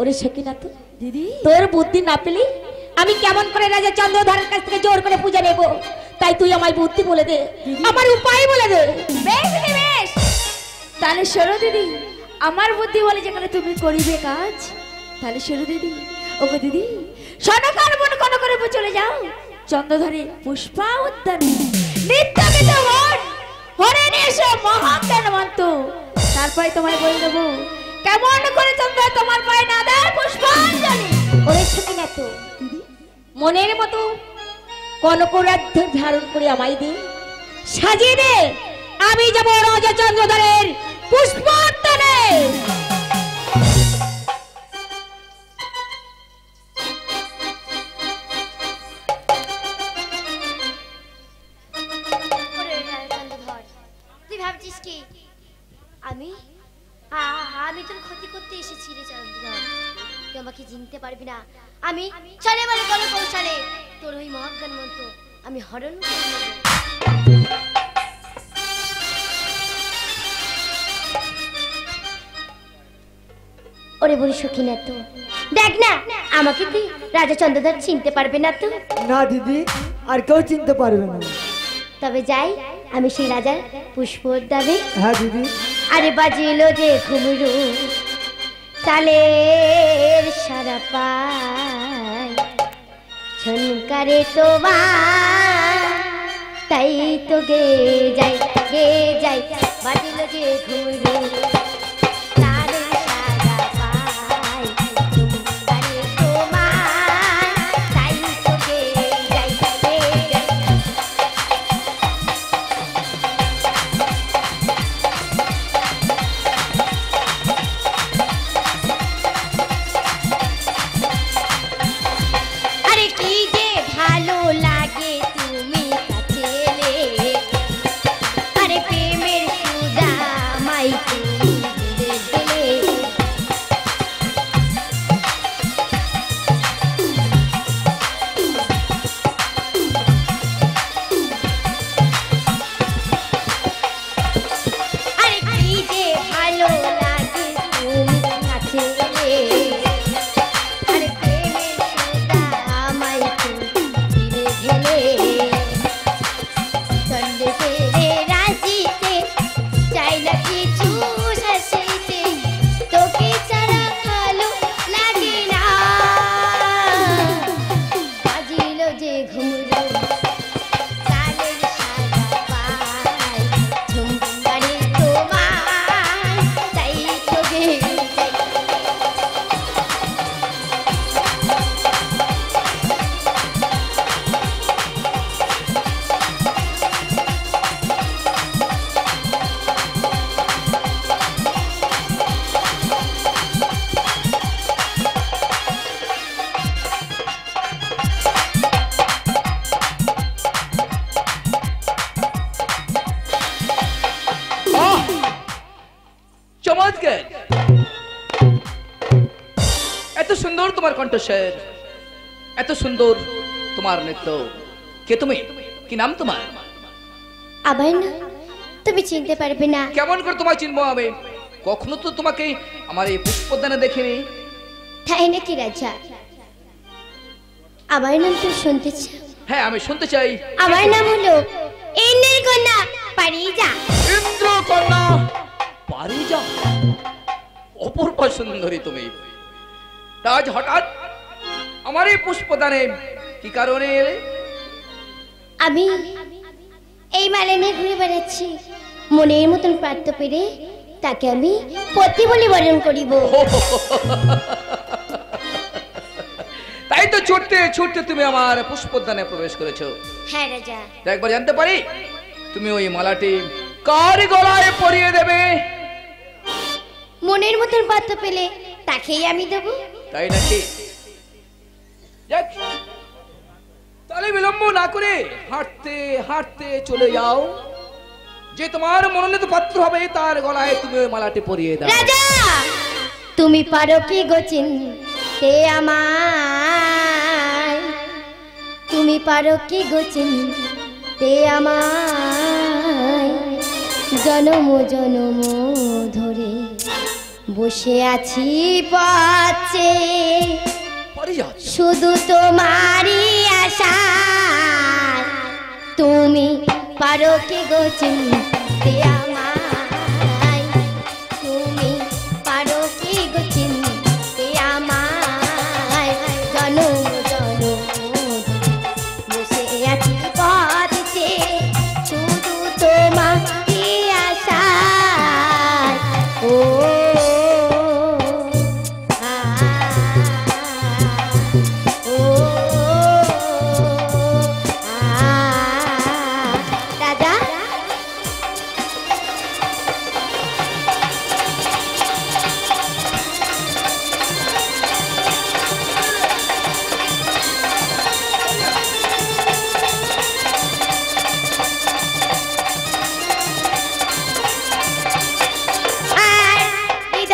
ওরে সকিনা তো দিদি। তোর বুদ্ধি না পেলি আমি কেমন করে রাজা চন্দ্রধারের কাছ থেকে জোর করে পূজা নেব? তাই তুই আমায় বুদ্ধি বলে দে আমার উপায় বলে দে। বেশ বেশ। তাহলে শোনো দিদি। আমার বুদ্ধি বলে যেখানে তুমি করিবে কাজ তাহলে শোনো দিদি। ওগো দিদি সনকার মন কোন করে চলে যাও। চন্দ্রধরে পুষ্পা উদ্যানে নিত্য হরে নিয়ে এসো মন্ত তারপরে তোমায় বলে দেবো কেমন করে চন্দ্র তোমার পায়ে না দেয় পুষ্পাঞ্জলি? ওরে না তো। মনের মতো কনকরাধ্য ধারণ করে আমায় দে সাজিয়ে দে। আমি যাব রাজা চন্দ্রধরের পুষ্পোত্তনে আমি তোর ক্ষতি করতে এসেছি রে চন্দ্রধর তুই আমাকে চিনতে পারবি না। আমি চলে বলে কোনো কৌশলে তোর ওই মহাজ্ঞান মন্ত্র আমি হরণ করে নেব। ওরে বলি সখী না তো। দেখ না আমাকে তুই রাজা চন্দ্রধর চিনতে পারবে না তো? না দিদি আর কেউ চিনতে পারবে না। তবে যাই আমি সেই রাজার পুষ্পোদ্যানে হ্যাঁ দিদি। আরে বাজিল যে ঘুমরু তালের সারা পায়। ঝনকারে তোমার তাই তো গে যাই গে যাই বাজিল যে ঘুমরু কণ্ঠস্বর এত সুন্দর তোমার নৃত্য। কে তুমি? কি নাম তোমার? আবার না তুমি চিনতে পারবে না। কেমন করে তোমায় চিনবো আমি? কখনো তো তোমাকে আমার এই পুষ্পদানে দেখিনি। তাই নাকি রাজা? আমার নাম তো শুনতে চাও হ্যাঁ আমি শুনতে চাই। আমার নাম হলো ইন্দ্রের কন্যা পারিজা ইন্দ্র কন্যা পারিজা অপূর্ব সুন্দরী তুমি। আজ হঠাৎ আমার এই পুষ্পদানে কি কারণে এলে? আমি এই মালে নিয়ে ঘুরে বেড়াচ্ছি। মনের মতন প্রাপ্ত পেরে তাকে আমি পতি বলে বরণ করিব। তাই তো ছুটতে ছুটতে তুমি আমার পুষ্পদানে প্রবেশ করেছ। হ্যাঁ রাজা। একবার জানতে পারি তুমি ওই মালাটি কার গলায় পরিয়ে দেবে? মনের মতন পাত্র পেলে তাকেই আমি দেবো। তাই নাকি? তাহলে বিলম্ব না করে হাঁটতে হাঁটতে চলে যাও। যে তোমার মনোনীত পাত্র হবে, তার গলায় তুমি ওই মালাটি পরিয়ে দাও। রাজা, তুমি পারো কি গো চিনতে আমায় তুমি পারো কি গো চিনতে আমায় জনম জনম ধরে বসে আছি পাচ্ছে শুধু তোমারই আশা। তুমি পারো কি গো চিনতে?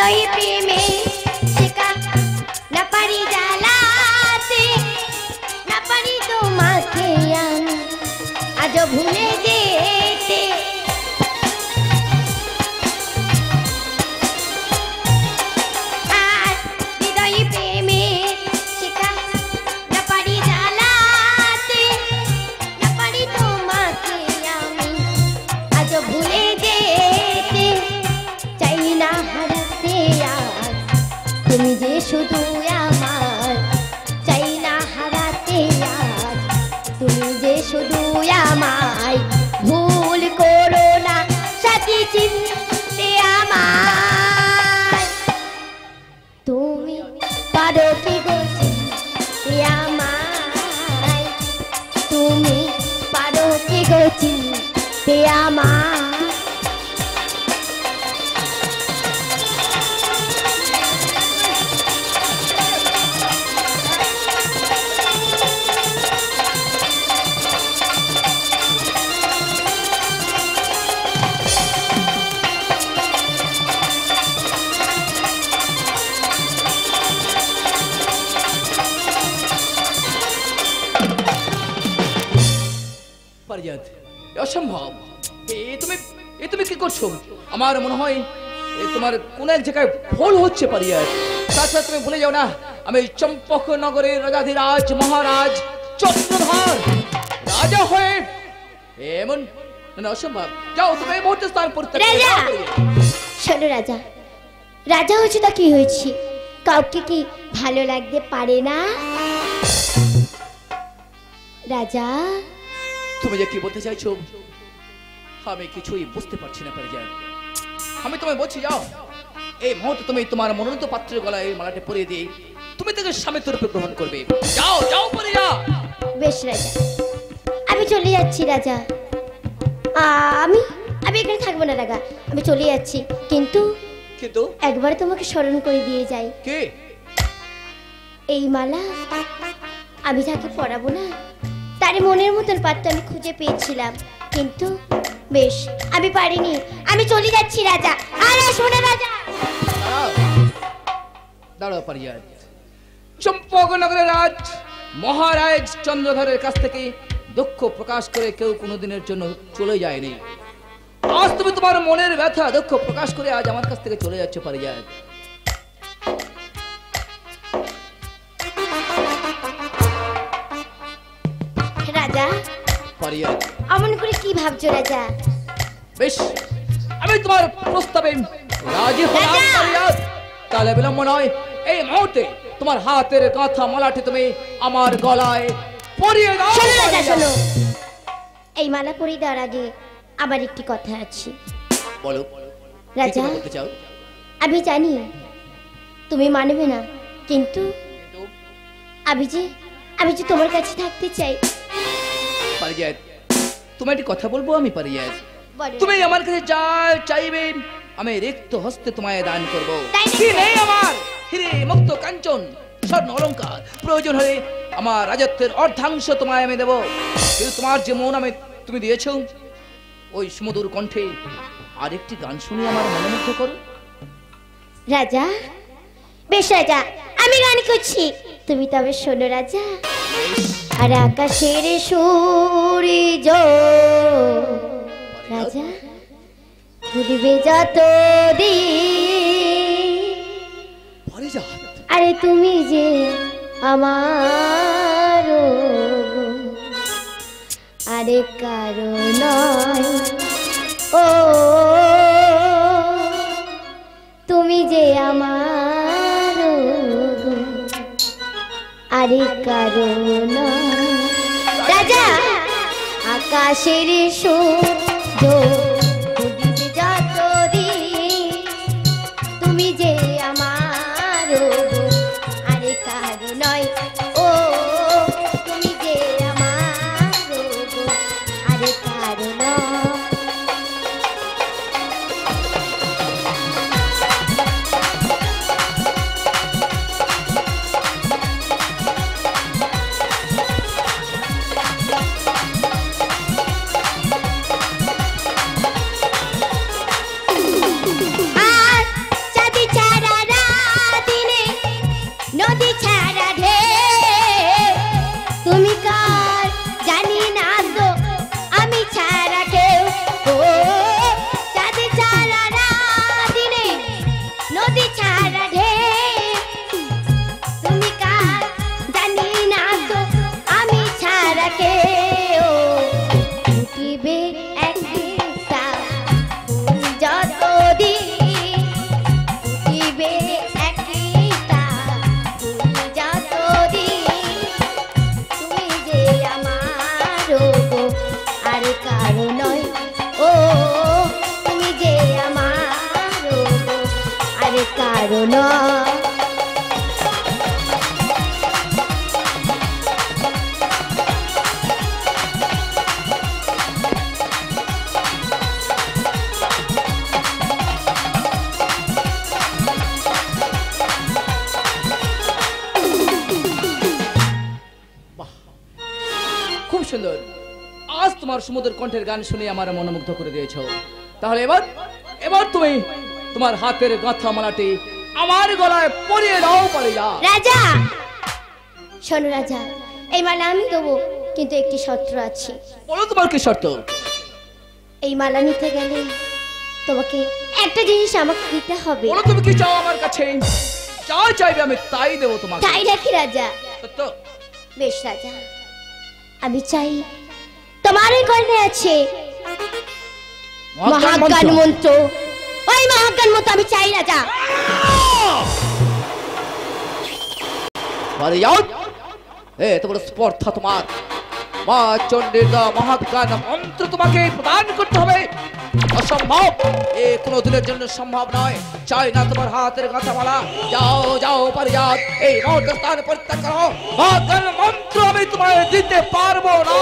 হৃদয় প্রেমে শেখা না পারি জ্বালাতে না পারি তোমাকে আমি আজও ভুলে যেতে আর কি তে চিনতে আমার মনে হয় তোমার কোন এক জায়গায় ভুল হচ্ছে পারিজাত তাছাড়া তুমি ভুলে যাও না আমি চম্পক নগরের রাজাধিরাজ মহারাজ চন্দ্রধর রাজা হয়ে এমন অসম্ভব। যাও তুমি এই মুহূর্তে স্থান! যাও, শোনো রাজা রাজা হচ্ছে তা কি হয়েছে? কাউকে কি ভালো লাগতে পারে না? রাজা! তুমি যে কি বলতে চাইছো আমি কিছুই বুঝতে পারছি না পারিজাত আমি তোমায় বলছি যাও। এই মুহূর্তে তুমি তোমার মনোনীত পাত্রের গলায় এই মালাটি পরিয়ে দিয়ে তুমি তাকে স্বামীত্ব রূপে গ্রহণ করবে। যাও যাও পারিজাত বেশ রাজা। আমি চলে যাচ্ছি রাজা। আমি আমি এখানে থাকব না রাজা। আমি চলে যাচ্ছি কিন্তু কিন্তু? একবার তোমাকে স্মরণ করে দিয়ে যাই। কে? এই মালা আমি যাকে পরাবো না তার মনের মতন পাত্র আমি খুঁজে পেয়েছিলাম কিন্তু বেশ আমি পারিনি। আমি চলে যাচ্ছি রাজা। আর আসব না রাজা। দাঁড়াও। পারিজাত চম্পকনগরের রাজ মহারাজ চন্দ্রধরের কাছ থেকে দুঃখ প্রকাশ করে কেউ কোনোদিনের জন্য চলে যায়নি। আজ তুমি তোমার মনের ব্যথা দুঃখ প্রকাশ করে আজ আমার কাছ থেকে চলে যাচ্ছে পারিজাত রাজা পারিজাত অমন করে কি ভাবছ রাজা? বেশ আমি তোমার প্রস্তাবে রাজি হলাম রাজা! পারিজাত তাহলে বিলম্ব নয় এই মুহূর্তে তোমার হাতের কাঁথা মালাটি তুমি আমার গলায় পরিয়ে দাও শোনো রাজা শোনো। এই মালা পরিয়ে দেওয়ার আগে আবার একটি কথা আছে। বলো রাজা। আমি জানি তুমি মানবে না কিন্তু কিন্তু আমি যে আমি যে তোমার কাছে থাকতে চাই পারিজাত তুমি একটি কথা বলব আমি পারিজাত তুমি আমার কাছে যা চাইবে আমি রিক্ত হস্তে তোমায় দান করব। কি নেই আমার হিরে মুক্ত কাঞ্চন স্বর্ণ অলঙ্কার। প্রয়োজন হলে আমার রাজত্বের অর্ধাংশ তোমায় আমি দেব। কিন্তু তোমার যে মন আমি তুমি দিয়েছ ওই সুমধুর কণ্ঠে আরেকটি গান শুনে আমার মনোমুগ্ধ করো। রাজা বেশ রাজা আমি গান করছি। তুমি তবে শোনো রাজা। আর আকাশের সূর্য। রাজা ঘুরবে যত আরে তুমি যে আমার আরে কারও নয়। ও তুমি যে আমার আরে কারও নয় রাজা আকাশের সূর্য সমুদ্র কণ্ঠের গান শুনে আমার মনোমুগ্ধ করে দিয়েছ। তাহলে এবার এবার তুমি তোমার হাতের গাঁথা মালাটি আমার গলায় পরিয়ে দাও পারে যা রাজা! শোনো রাজা এই মালা আমি দেবো কিন্তু একটি শর্ত আছে। বলো তোমার কি শর্ত? এই মালা নিতে গেলে তোমাকে একটা জিনিস আমাকে দিতে হবে। বলো তুমি কি চাও আমার কাছে? যা চাইবে আমি তাই দেবো তোমাকে। তাই রাখি রাজা? সত্য। বেশ রাজা আমি চাই তোমার ওই গল্পে আছে মহাজ্ঞান মন্ত্র। ওই মহাজ্ঞান মন্ত্র আমি চাই পারে যাও। এ তোমার স্পর্ধা তোমার। মা চণ্ডীর মহাজ্ঞান মন্ত্র তোমাকে প্রদান করতে হবে। অসম্ভব। এ কোনো দিনের জন্য সম্ভব নয়। চাই না তোমার হাতের কথা বলা যাও যাও পারে যাও। এই মুহূর্তে স্থান পরিত্যাগ করো। মহাজ্ঞান মন্ত্র আমি তোমায় দিতে পারব না।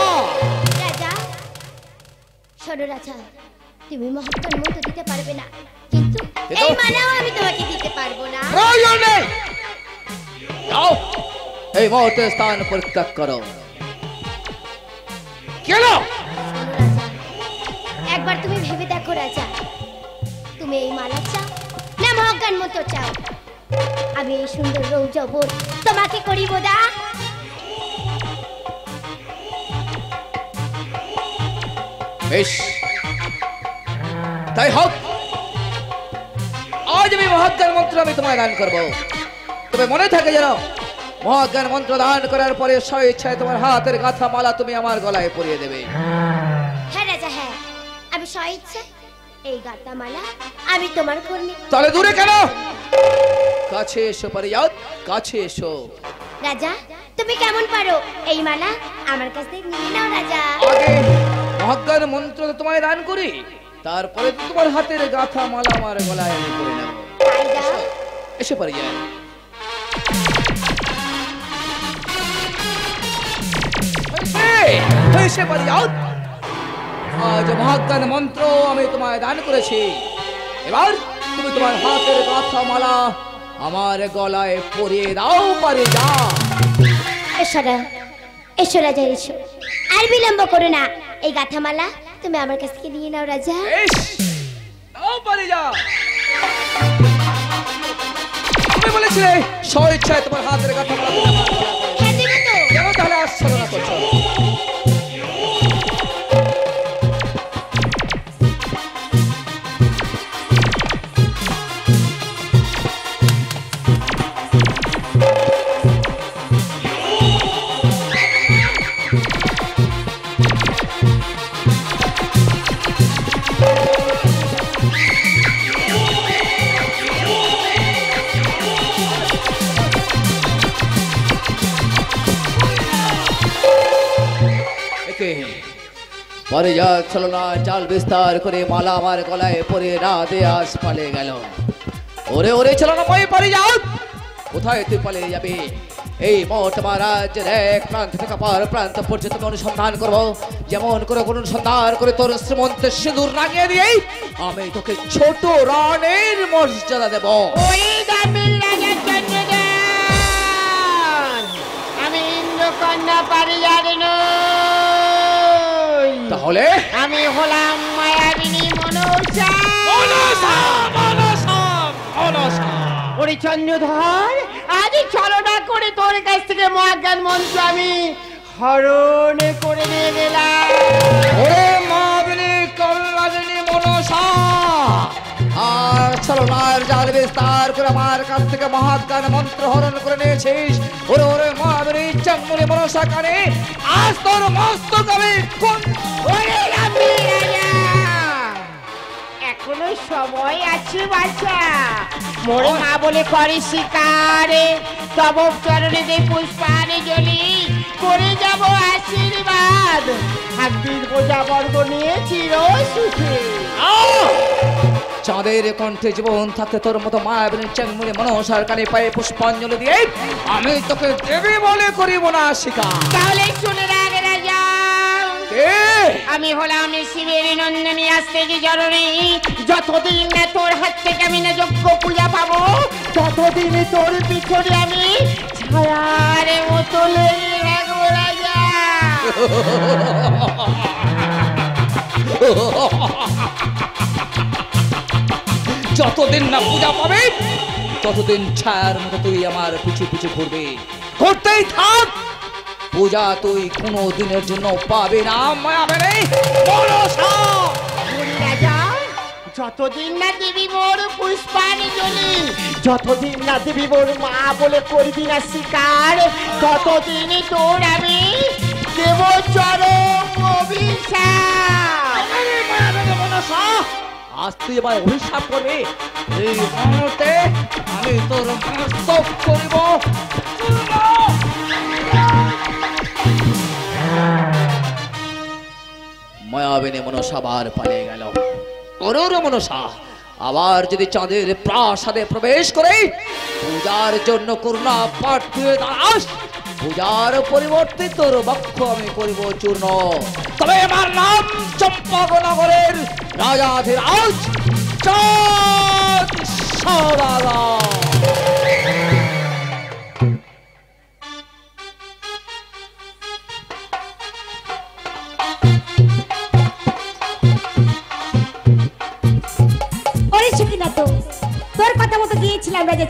শোনো রাজা তুমি মহাজ্ঞান মন্ত্র দিতে পারবে না। কিন্তু? এই মালাও আমি তোমাকে দিতে পারব না। প্রয়োজন! নেই যাও এই মুহূর্তে স্থান পরিত্যাগ করো। কেন? একবার তুমি ভেবে দেখো রাজা। তুমি এই মালা চাও না মহাজ্ঞান মন্ত্র চাও? আমি এই সুন্দর রৌজবন তোমাকে করিব দা বেশ তাই হোক আজ আমি মহাজ্ঞান মন্ত্র আমি তোমায় দান করব। তবে মনে থাকে যেন মহাজ্ঞান মন্ত্র দান করার পরে স্ব ইচ্ছায় তোমার হাতের গাথা মালা তুমি আমার গলায় পরিয়ে দেবে। হ্যাঁ রাজা হ্যাঁ। আমি স্বইচ্ছে এই গাতা মালা আমি তোমার কর্মী তাহলে দূরে কেন? কাছে এসো পারে যাও কাছে এসো। রাজা তুমি কেমন পারো? এই মালা আমার কাছ থেকে নিয়ে নাও রাজা। মহাজ্ঞান মন্ত্র তোমায় দান করি। তারপরে তোমার হাতের গাথা মালা আমার গলায় আমি পরে নেব। এসে পারি যায় এসে পারি যাও আজ মহাজ্ঞান মন্ত্র আমি তোমায় দান করেছি। এবার তুমি তোমার হাতের গাথা মালা আমার গলায় পরিয়ে দাও, পারে যা। এসো এসো রাজা, এসো। আর বিলম্ব করো না। এই গাথামালা তুমি আমার কাছ থেকে নিয়ে নাও, রাজা। তুমি বলেছিলে স্বেচ্ছায় তোমার হাতের কথা যা চলো না চাল বিস্তার করে মালা আমার গলায় পরে রাতে আজ পালে গেল। ওরে ওরে চলো না মই পরে যাও কোথায় তুই পালিয়ে যাবি? এই মঠ মহারাজের এক প্রান্ত থেকে পার প্রান্ত পর্যন্ত আমি অনুসন্ধান করব। যেমন করে কোনো অনুসন্ধান করে তোর শ্রীমন্তের সিঁদুর রাঙিয়ে দিয়েই আমি তোকে ছোট রানের মর্যাদা দেব। তাহলে? আমি হলাম মায়াবিনী মনসা। ওরে চন্দ্রধর আজ চলনা করে তোর কাছ থেকে মহাজ্ঞান মন্ত্র আমি হরণ করে নিয়ে গেলাম। ওরে মাবিনী কল্যাণী মনসা। আর ছলনার জাল বিস্তার করে আমার কাছ থেকে মহাজ্ঞান মন্ত্র হরণ করে নিয়েছিস। ওরে ওরে মাবিনী চন্দ্রী মনসা কানে আজ তোর কোন রামী রাজা এখনও সময় আছে বাচ্চা মোরে মা বলে করে শিকারে তব চরণে দে পুষ্পানে জলি করে যাব আশীর্বাদ। হাতির বোঝা বর্গ নিয়ে চির সুখে চাঁদের কণ্ঠে জীবন থাকতে তোর মতো চন্দ্রী মনসার কানে পায়ে পুষ্পাঞ্জলি দিয়ে আমি তোকে দেবী বলে করিব না শিকার তাহলে শুনে রাখ রাজা। কে? আমি হলাম শিবের নন্দনী আজ থেকে জরুরি। যতদিন না তোর হাত থেকে আমি না যোগ্য পূজা পাবো ততদিন তোর পিছনে আমি ছায়ার মতো লেগে থাকব রাজা। যতদিন না পূজা পাবে ততদিন ছায়ার মতো তুই আমার পিছু পিছু ঘুরবে। করতেই থাক পূজা তুই কোনো দিনের জন্য পাবে না মায়া মেরে বলি রাজা যতদিন না দেবী মোর পুষ্পানি জ্বলি যতদিন না দেবী মোর মা বলে করবি না শিকার ততদিন তোর আমি দেব চরম অভিশাপ আজ তুই আমার অভিশাপ করবি? এই মুহূর্তে আমি তোর করিব। মায়াবিনী মনসা আবার পালিয়ে গেল। করুর মনসা, আবার যদি চাঁদের প্রাসাদে প্রবেশ করে, পূজার জন্য করুণা পাঠ দিয়ে দাঁড়াস, পূজার পরিবর্তে তোর বক্ষ আমি করিব চূর্ণ। তবে আমার নাম চম্পকনগরের রাজাধিরাজ চাঁদ তো, তোর কথা মতো গিয়েছিলাম রাজা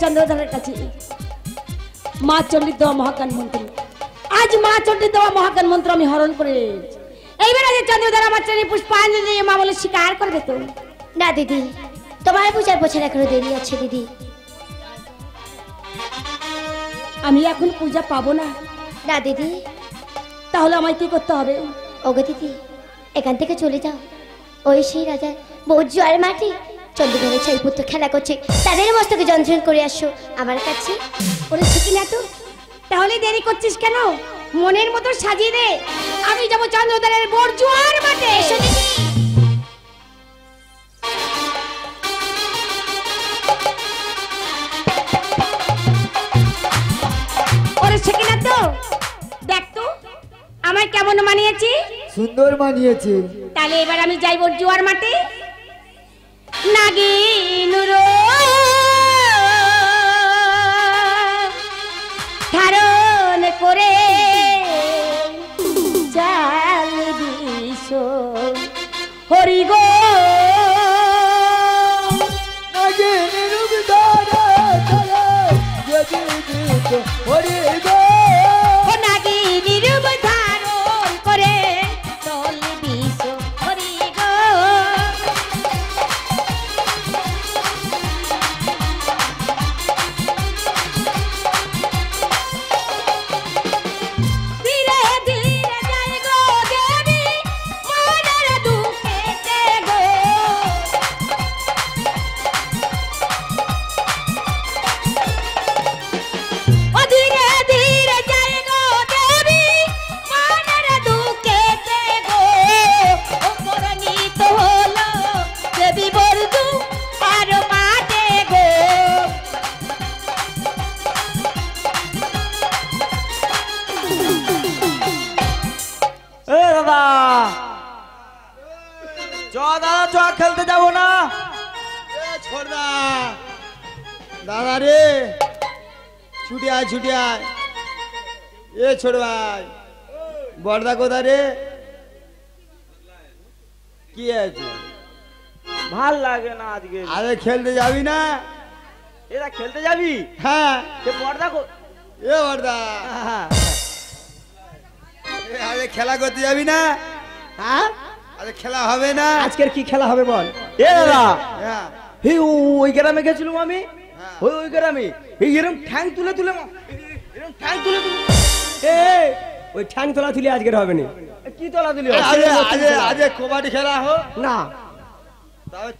কাছে মা চণ্ডীর দেওয়া মহাকান মন্ত্রী, আজ মা চণ্ডীর দেওয়া মহাকান মন্ত্র আমি হরণ করে। এইবার রাজা চন্দ্রধর আমার চরণে পুষ্পাঞ্জলি মা বলে স্বীকার করবে তো। না দিদি। তোমার পূজার বছর এখনও দেরি আছে দিদি। আমি এখন পূজা পাবো না। না দিদি। তাহলে আমায় কি করতে হবে? ওগো দিদি এখান থেকে চলে যাও। ওই সেই রাজা বৌজু আর মাটি চন্দ্রধরের ছয় পুত্র খেলা করছে। তাদের মস্তকে যন্ত্রণ করে আসো আমার কাছে। ওরে সুখিনা তো। তাহলে দেরি করছিস কেন? মনের মতো সাজিয়ে দে। আমি যাব চন্দ্রধরের বর্জুয়ার মাঠে। ওরে সুখিনা তো দেখ তো আমার কেমন মানিয়েছি? সুন্দর মানিয়েছে। তাহলে এবার আমি যাই জুয়ার মাঠে। নাগিনুর ধারণ করে দিত এ দাদা রে ছুটি আয় ছুটি আয় এ ছোট ভাই বড়দা কোথায় রে? কি আছে ভালো লাগে না আজকে। আরে খেলতে যাবি না? এরা খেলতে যাবি? হ্যাঁ। সে পর্দা এ বড়দা এ আরে খেলা করতে যাবি না? হ্যাঁ? আরে খেলা হবে না? আজকের কি খেলা হবে বল? এ দাদা। হ্যাঁ। এই ওই গ্রামে গেছিলাম আমি? হ্যাঁ। ওই ওই গ্রামে। এই এরম ঠ্যাং তুলে তুলে এরম ঠ্যাং তুলে তুলে এ ওই ঠ্যাং তোলা তুলে আজকের হবে না। কি তোলা তুলি? আরে কবাডি খেলা হোক। না। তবে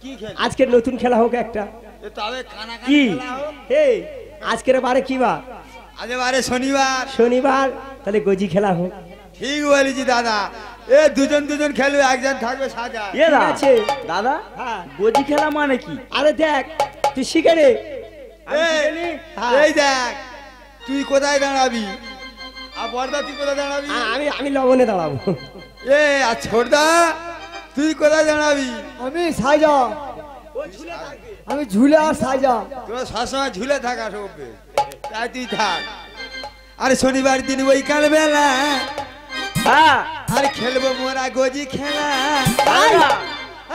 আজকের নতুন খেলা হোক একটা। কি? এই আজকের বারে কি বার? আজকে বারে শনিবার। শনিবার তাহলে গজি খেলা হোক। ঠিক বলেছি দাদা। এ দুজন দুজন খেলবে একজন থাকবে সাজা। আছে। দাদা হ্যাঁ। গজি খেলা মানে কি? আরে দেখ তুই শিখে রে এই? হ্যাঁ। এই দেখ তুই কোথায় দাঁড়াবি? আর বর্দা তুই কোথায় দাঁড়াবি? আমি আমি লবণে দাঁড়াবো। এ আর ছোটদা তুই কোথায় দাঁড়াবি? আমি সাজা। আমি ঝুলে আর সাজা। তোরা সবসময় ঝুলে থাকা সবে তাই তুই থাক। আরে শনিবার দিন ওই কাল বেলা হ্যাঁ আরে খেলব মোরা গজি খেলা দাদা,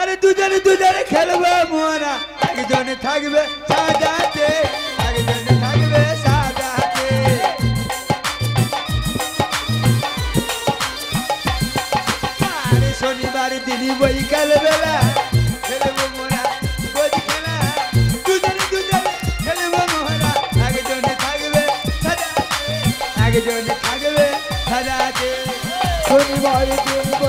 আরে দুজনে দুজনে খেলব মোরা একজনে থাকবে সাজাতে একজনে থাকবে সাজাতে আরে শনিবার দিন বৈকাল বেলা খেলব মোরা গজি খেলা দুজনে দুজনে খেলব মোরা একজনে থাকবে সাজাতে একজনে থাকবে সাজাতে শনিবার দিন বইটা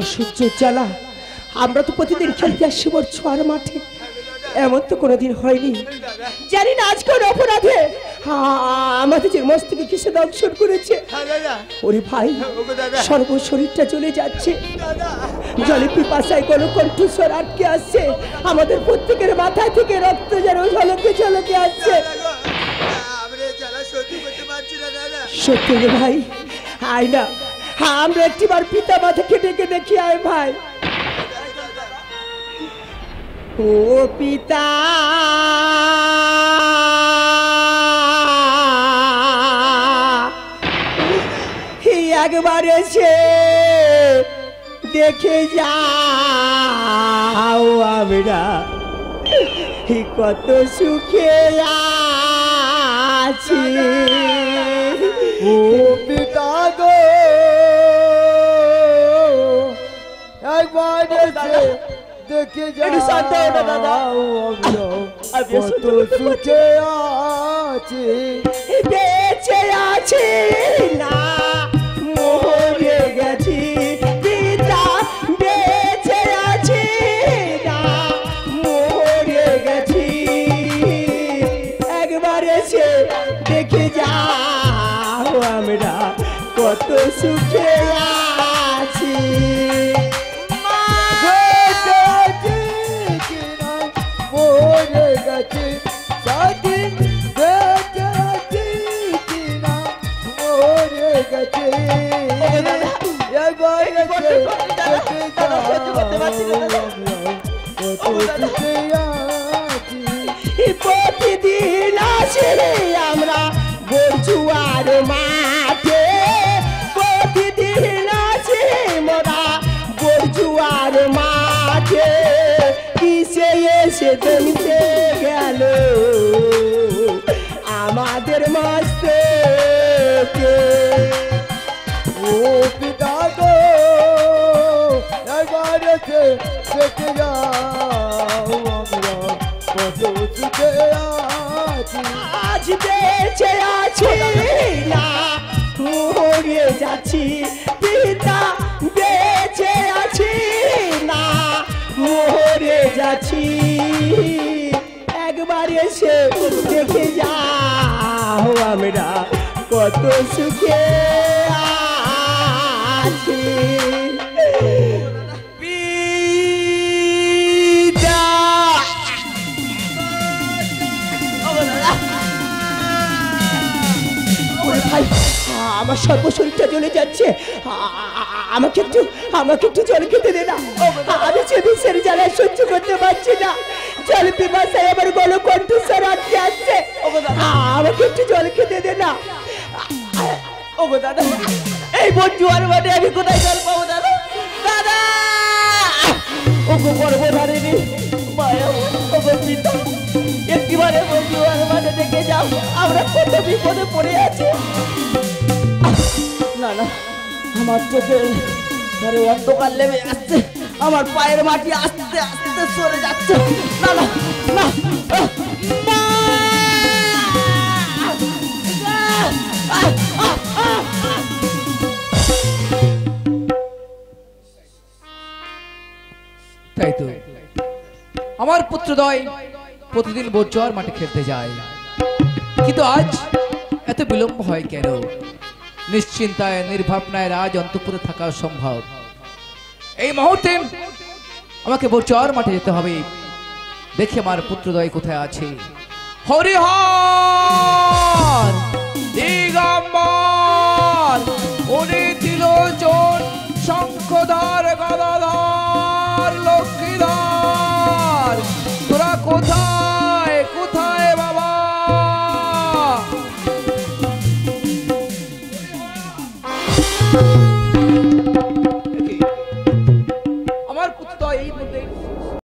অসহ্য জ্বালা। আমরা তো প্রতিদিন খেলতে আসছি মোর ছোয়ার মাঠে। এমন তো কোনোদিন হয়নি। জানি না আজ কোন অপরাধে। আমাদের যে মস্তকে কিসে দংশন করেছে। ওরে ভাই সর্ব শরীরটা চলে যাচ্ছে। জলে পিপাসায় কোনো কণ্ঠস্বর আটকে আসছে আমাদের প্রত্যেকের মাথায় থেকে রক্ত যেন ঝলকে ঝলকে আসছে। সত্যি ভাই আয় না। আমরা একটিবার পিতা মাতাকে ডেকে দেখি, আয় ভাই। ও পিতা। একবার এসে দেখে যাও আমরা। কত সুখে আছি। ও দেখে কত সুখে আছি। বেঁচে না মরে গেছি। দেখে যাও আমরা কত সুখে এসে জমিতে গেল এসে দেখে যাও আমরা কত সুখে আছি। আমার সর্বশরীরটা জ্বলে যাচ্ছে। আমাকে একটু আমাকে একটু জল খেতে দে না। আমি যে বিষের জ্বালা সহ্য করতে পারছি না। জল পিপাসায় আমার গল কণ্ঠস্বর আটকে আসছে আমাকে একটু জল খেতে দে না। ওগো দাদা। এই বন্ধুয়ার মানে আমি কোথায় জল পাবো দাদা? দাদা! ওগো গর্ভধারিণী মায়া ওগো পিতা। মানে দেখে যাও আমরা কত বিপদে পড়ে আছি। না না আমার চোখের ধারে অন্ধকার লেবে আসছে। আমার পায়ের মাটি আস্তে আস্তে সরে যাচ্ছে। না না না আমার পুত্রদয় প্রতিদিন মাঠে খেলতে যায়। কিন্তু আজ এত বিলম্ব হয় কেন? নিশ্চিন্তায়, নির্ভাবনায় রাজ অন্তপুরে থাকা সম্ভব এই মুহূর্তে আমাকে চর মাঠে যেতে হবে। দেখি আমার পুত্রদয় কোথায় আছে। হরিহর! দিগম্বর! উনি দিল চোর শঙ্খধর গদাধর।